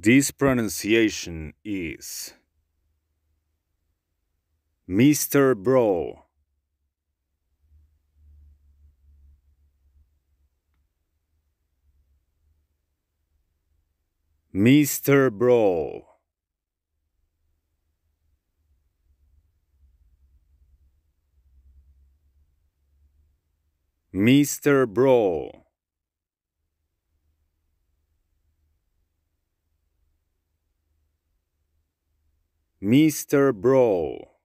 This pronunciation is Mr. Bro. Mr. Bro. Mr. Bro. Mr. Bro.